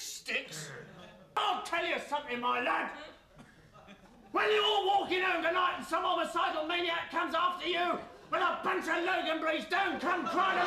sticks? I'll tell you something, my lad. When you're all walking home tonight and some homicidal maniac comes after you with a bunch of Loganberries, don't come crying.